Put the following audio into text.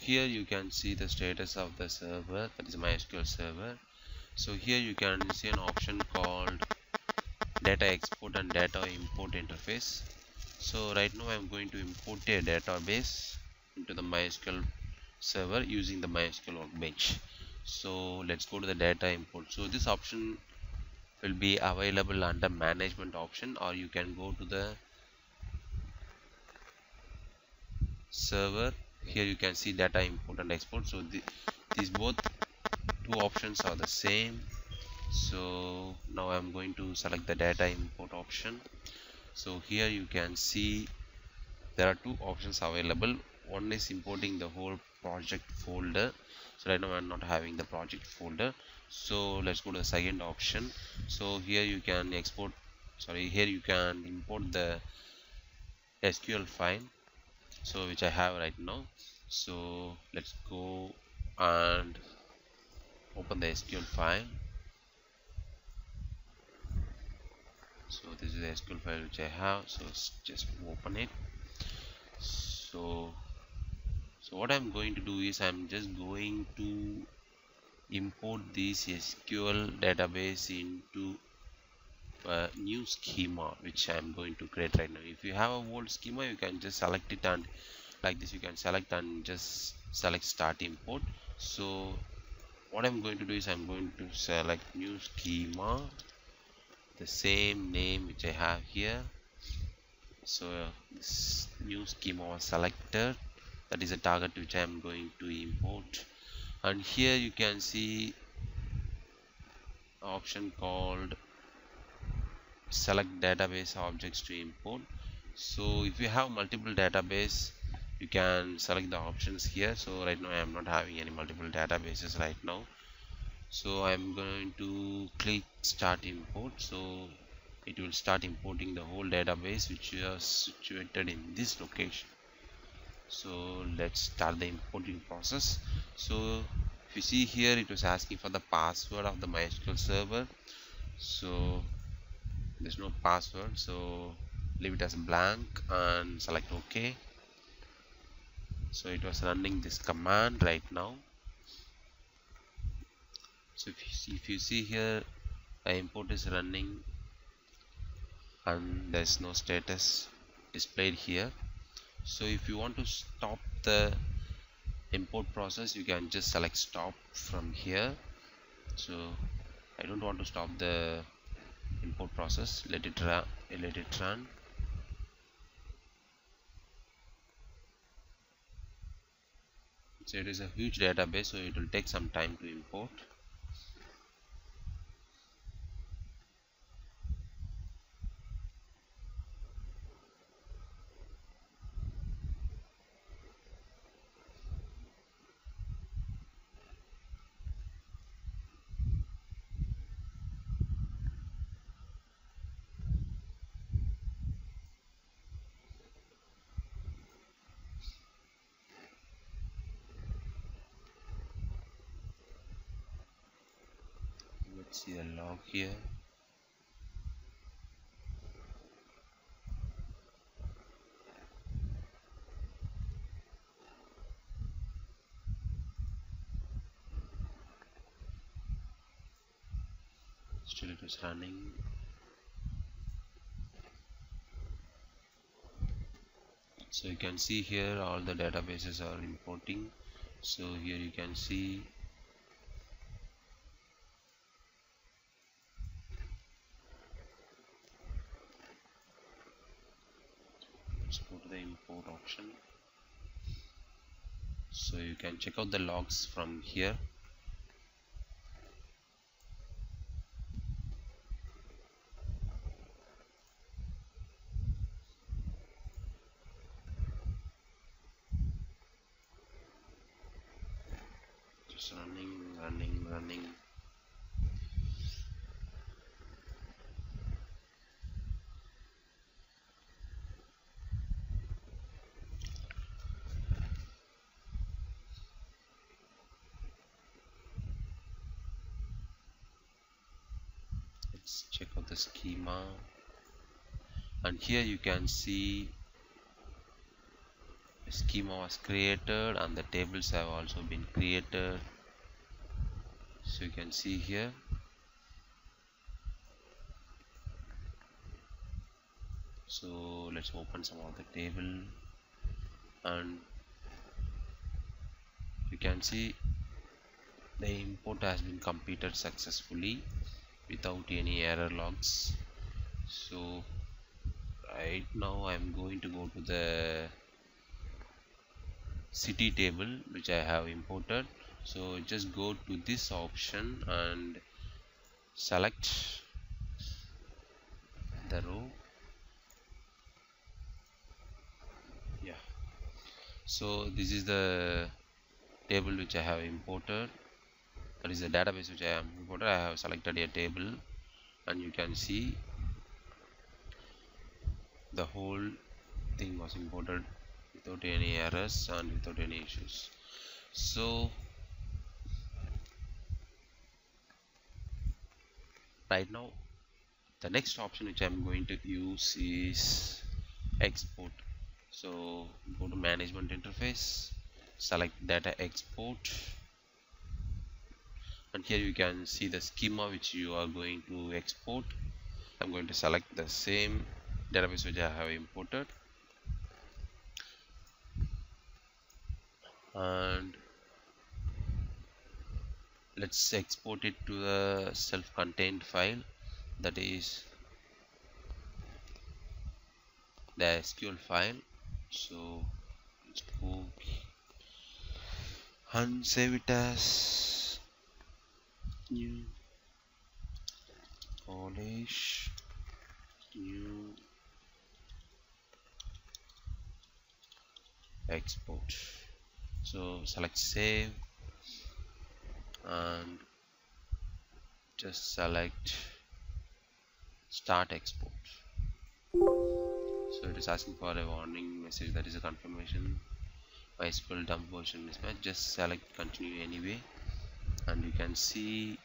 here you can see the status of the server that is MySQL server. So here you can see an option called data export and data import interface. So right now I'm going to import a database into the MySQL server using the MySQL workbench. So let's go to the data import. So this option will be available under management option or you can go to the server here you can see data import and export. So the, these both two options are the same. So now I'm going to select the data import option. So here you can see there are two options available. One is importing the whole project folder. So right now I'm not having the project folder. So let's go to the second option. So here you can export sorry here you can import the SQL file so which I have right now. So let's go and open the SQL file. So this is the SQL file which I have. So just open it. So so what I'm going to do is I'm just going to import this SQL database into a new schema which I'm going to create right now. If you have a old schema you can just select it and like this you can select and just select start import. So what I'm going to do is I'm going to select new schema the same name which I have here. So this new schema was selected. That is a target which I am going to import. And here you can see option called select database objects to import. So if you have multiple database you can select the options here. So right now I am not having any multiple databases right now. So I'm going to click start import. So it will start importing the whole database which is situated in this location. So let's start the importing process. So if you see here it was asking for the password of the MySQL server. So there's no password so leave it as blank and select OK. So it was running this command right now. So if you see, if you see here the import is running and there's no status displayed here. So if you want to stop the import process you can just select stop from here. So I don't want to stop the import process let it run let it run. So it is a huge database so it will take some time to import let's see the log here still it is running. So you can see here all the databases are importing. So here you can see let's go to the import option so you can check out the logs from here. Just running running running let's check out the schema. And here you can see schema was created and the tables have also been created. So you can see here. So let's open some of the table. And you can see the import has been completed successfully without any error logs. So right now I'm going to go to the city table which I have imported. So just go to this option and select the row. Yeah. So this is the table which I have imported that is the database which I have imported I have selected a table and you can see the whole thing was imported without any errors and without any issues. So right now the next option which I'm going to use is export. So go to management interface select data export and here you can see the schema which you are going to export. I'm going to select the same database which I have imported. And let's export it to the self-contained file. That is the SQL file. So let's go. And save it as new. Polish. New. Export. So select save. And just select start export. So it is asking for a warning message. That is a confirmation. MySQL dump version mismatch. Just select continue anyway and you can see